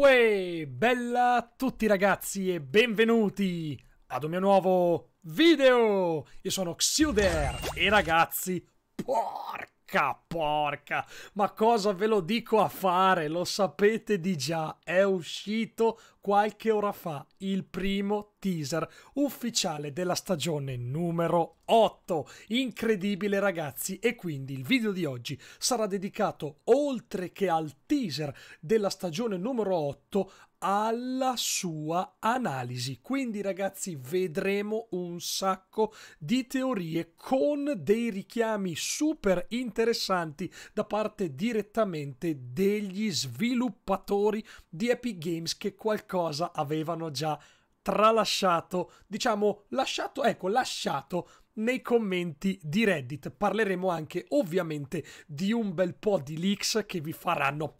Uè, bella a tutti ragazzi e benvenuti ad un mio nuovo video! Io sono Xuder e ragazzi, porca porca, ma cosa ve lo dico a fare? Lo sapete di già, è uscito qualche ora fa il primo teaser ufficiale della stagione numero 8. Incredibile ragazzi e quindi il video di oggi sarà dedicato oltre che al teaser della stagione numero 8 alla sua analisi. Quindi ragazzi vedremo un sacco di teorie con dei richiami super interessanti da parte direttamente degli sviluppatori di Epic Games che qualcosa avevano già tralasciato, diciamo lasciato, ecco, lasciato nei commenti di Reddit. Parleremo anche ovviamente di un bel po' di leaks che vi faranno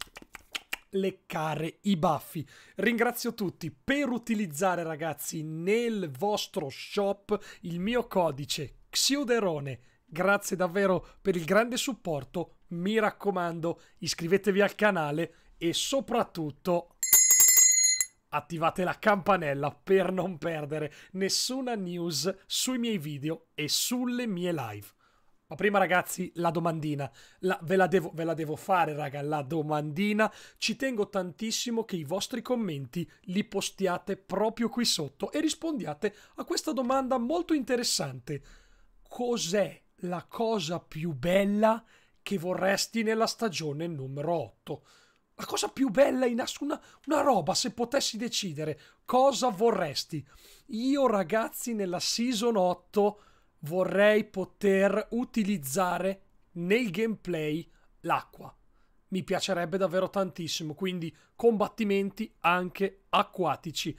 leccare i baffi. Ringrazio tutti per utilizzare ragazzi nel vostro shop il mio codice Xiuderone. Grazie davvero per il grande supporto. Mi raccomando, iscrivetevi al canale e soprattutto attivate la campanella per non perdere nessuna news sui miei video e sulle mie live. Ma prima ragazzi, la domandina, La- ve, la devo, ve la devo fare raga, la domandina, ci tengo tantissimo che i vostri commenti li postiate proprio qui sotto e rispondiate a questa domanda molto interessante. Cos'è la cosa più bella che vorresti nella stagione numero 8? La cosa più bella in assoluto, una, roba, se potessi decidere, cosa vorresti? Io ragazzi nella season 8 vorrei poter utilizzare nel gameplay l'acqua. Mi piacerebbe davvero tantissimo, quindi combattimenti anche acquatici.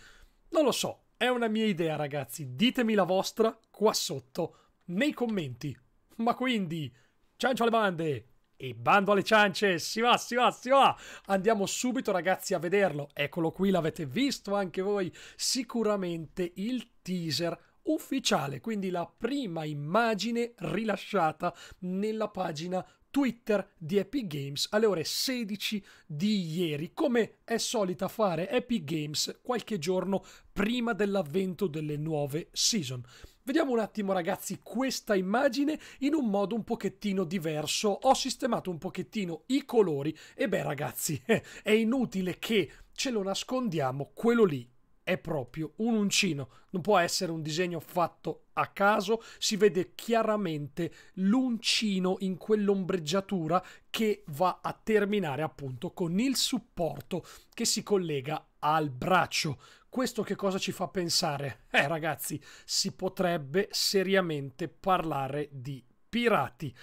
Non lo so, è una mia idea ragazzi, ditemi la vostra qua sotto nei commenti. Ma quindi, ciancio alle bande! E bando alle ciance, si va, si va, si va! Andiamo subito ragazzi a vederlo. Eccolo qui, l'avete visto anche voi. Sicuramente il teaser ufficiale, quindi la prima immagine rilasciata nella pagina Twitter di Epic Games alle ore 16 di ieri, come è solita fare Epic Games qualche giorno prima dell'avvento delle nuove season. Vediamo un attimo ragazzi questa immagine in un modo un pochettino diverso. Ho sistemato un pochettino i colori e beh ragazzi è inutile che ce lo nascondiamo, quello lì è proprio un uncino, non può essere un disegno fatto a caso, si vede chiaramente l'uncino in quell'ombreggiatura che va a terminare appunto con il supporto che si collega al braccio. Questo che cosa ci fa pensare? Eh ragazzi, si potrebbe seriamente parlare di pirati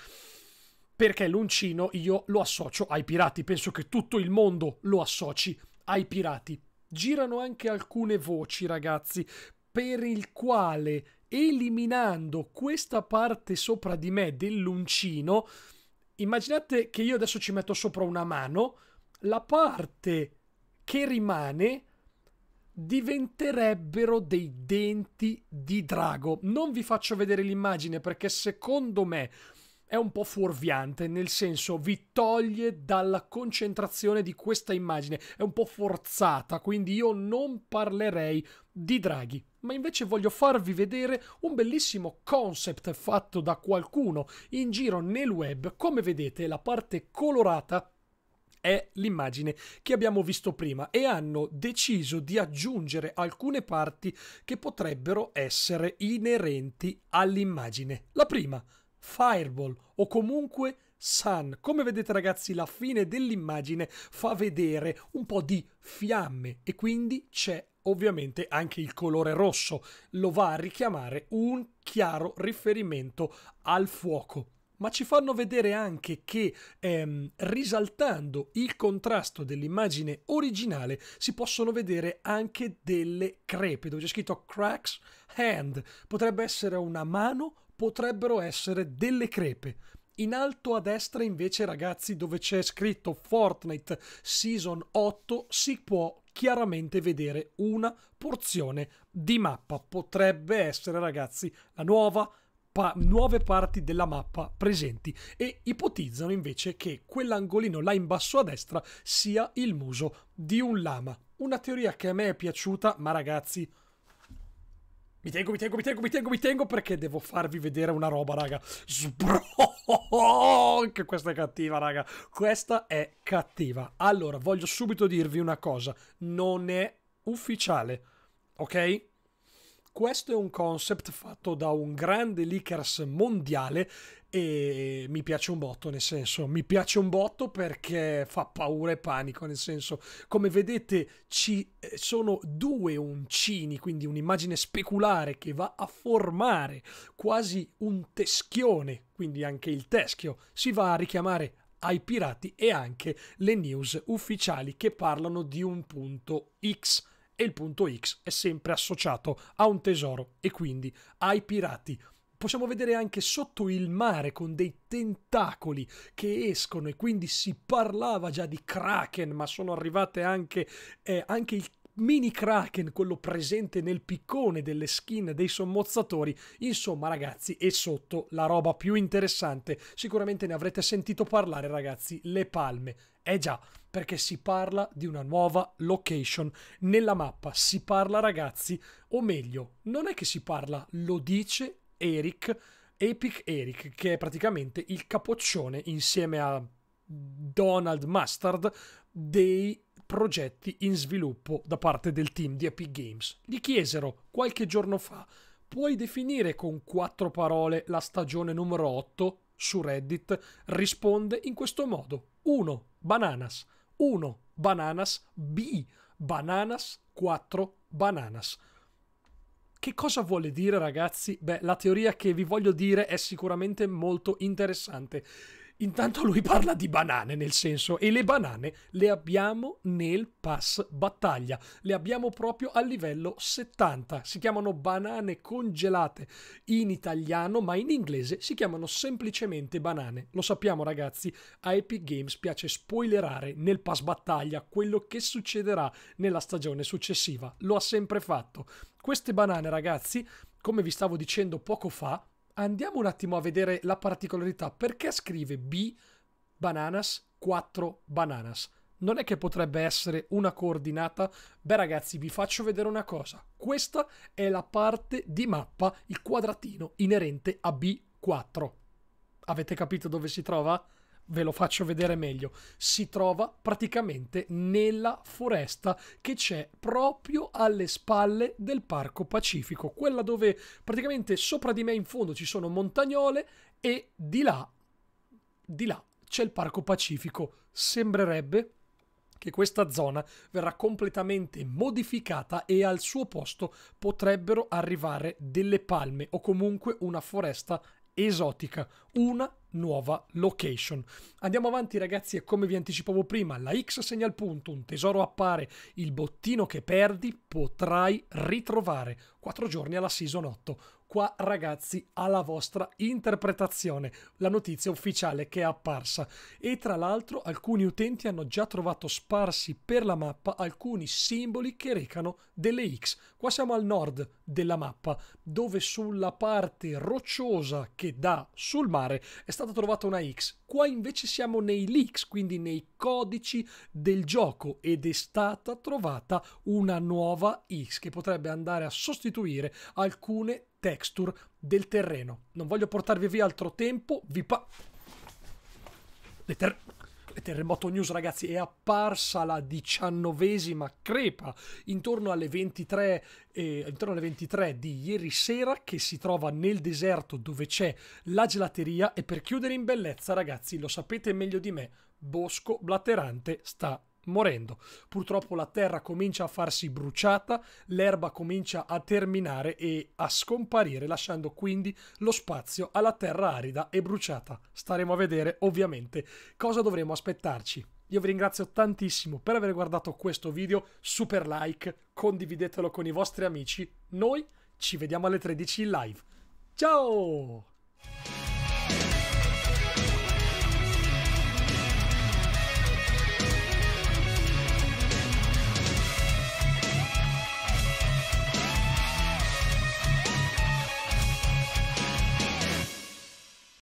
perché l'uncino io lo associo ai pirati, penso che tutto il mondo lo associ ai pirati. Girano anche alcune voci, ragazzi, per il quale eliminando questa parte sopra di me dell'uncino, immaginate che io adesso ci metto sopra una mano, la parte che rimane diventerebbero dei denti di drago. Non vi faccio vedere l'immagine perché secondo me è un po' fuorviante, nel senso vi toglie dalla concentrazione di questa immagine, è un po' forzata, quindi io non parlerei di draghi, ma invece voglio farvi vedere un bellissimo concept fatto da qualcuno in giro nel web. Come vedete, la parte colorata è l'immagine che abbiamo visto prima e hanno deciso di aggiungere alcune parti che potrebbero essere inerenti all'immagine. La prima, Fireball o comunque Sun. Come vedete ragazzi la fine dell'immagine fa vedere un po' di fiamme e quindi c'è ovviamente anche il colore rosso. Lo va a richiamare un chiaro riferimento al fuoco. Ma ci fanno vedere anche che ehm, risaltando il contrasto dell'immagine originale si possono vedere anche delle crepe dove c'è scritto cracks hand potrebbe essere una mano potrebbero essere delle crepe. In alto a destra invece ragazzi dove c'è scritto Fortnite Season 8 si può chiaramente vedere una porzione di mappa. Potrebbe essere ragazzi la nuova pa- nuove parti della mappa presenti e ipotizzano invece che quell'angolino là in basso a destra sia il muso di un lama. Una teoria che a me è piaciuta, ma ragazzi, mi tengo, mi tengo, mi tengo, mi tengo, mi tengo perché devo farvi vedere una roba, raga. Sbro! Che questa è cattiva, raga. Questa è cattiva. Allora, voglio subito dirvi una cosa. Non è ufficiale, ok? Questo è un concept fatto da un grande leakers mondiale e mi piace un botto, nel senso, mi piace un botto perché fa paura e panico, nel senso, come vedete ci eh, sono due uncini, quindi un'immagine speculare che va a formare quasi un teschione, quindi anche il teschio si va a richiamare ai pirati e anche le news ufficiali che parlano di un punto X e il punto X è sempre associato a un tesoro e quindi ai pirati. Possiamo vedere anche sotto il mare con dei tentacoli che escono e quindi si parlava già di Kraken, ma sono arrivate anche, eh, anche il mini Kraken, quello presente nel piccone delle skin dei sommozzatori. Insomma, ragazzi, e sotto la roba più interessante, sicuramente ne avrete sentito parlare, ragazzi, le palme. Eh già, perché si parla di una nuova location nella mappa. Si parla, ragazzi, o meglio, non è che si parla, lo dice Eric, Epic Eric, che è praticamente il capoccione insieme a Donald Mustard dei progetti in sviluppo da parte del team di Epic Games. Gli chiesero qualche giorno fa: puoi definire con quattro parole la stagione numero 8 su Reddit? Risponde in questo modo: 1. Bananas. 1. Bananas. B. Bananas. 4. Bananas. Che cosa vuole dire, ragazzi? Beh, la teoria che vi voglio dire è sicuramente molto interessante. Intanto lui parla di banane, nel senso, e le banane le abbiamo nel pass battaglia. Le abbiamo proprio a livello 70. Si chiamano banane congelate in italiano, ma in inglese si chiamano semplicemente banane. Lo sappiamo, ragazzi, a Epic Games piace spoilerare nel pass battaglia quello che succederà nella stagione successiva. Lo ha sempre fatto. Queste banane, ragazzi, come vi stavo dicendo poco fa, andiamo un attimo a vedere la particolarità. Perché scrive B bananas 4 bananas? Non è che potrebbe essere una coordinata? Beh ragazzi, vi faccio vedere una cosa. Questa è la parte di mappa, il quadratino inerente a B4. Avete capito dove si trova? Ve lo faccio vedere meglio. Si trova praticamente nella foresta che c'è proprio alle spalle del Parco Pacifico, quella dove praticamente sopra di me in fondo ci sono montagnole e di là, di là c'è il Parco Pacifico. Sembrerebbe che questa zona verrà completamente modificata e al suo posto potrebbero arrivare delle palme o comunque una foresta esotica, una nuova location. Andiamo avanti ragazzi e come vi anticipavo prima, la X segna il punto, un tesoro appare, il bottino che perdi potrai ritrovare. Quattro giorni alla season 8. Qua ragazzi alla vostra interpretazione, la notizia ufficiale che è apparsa. E tra l'altro alcuni utenti hanno già trovato sparsi per la mappa alcuni simboli che recano delle X. Qua siamo al nord della mappa, dove sulla parte rocciosa che dà sul mare è stata trovata una X. Qua invece siamo nei leaks, quindi nei codici del gioco ed è stata trovata una nuova X che potrebbe andare a sostituire alcune texture del terreno. Non voglio portarvi via altro tempo, vi pa... Le, ter- terremoto news ragazzi è apparsa la diciannovesima crepa intorno alle 23 eh, intorno alle 23 di ieri sera che si trova nel deserto dove c'è la gelateria. E per chiudere in bellezza ragazzi lo sapete meglio di me Bosco Blatterante sta morendo. Purtroppo la terra comincia a farsi bruciata, l'erba comincia a terminare e a scomparire, lasciando quindi lo spazio alla terra arida e bruciata. Staremo a vedere ovviamente cosa dovremo aspettarci. Io vi ringrazio tantissimo per aver guardato questo video, super like, condividetelo con i vostri amici. Noi ci vediamo alle 13 in live. Ciao!